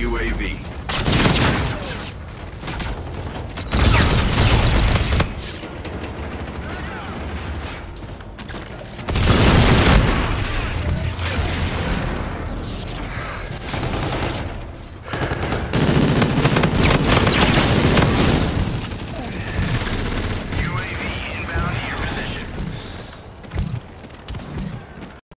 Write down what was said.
UAV.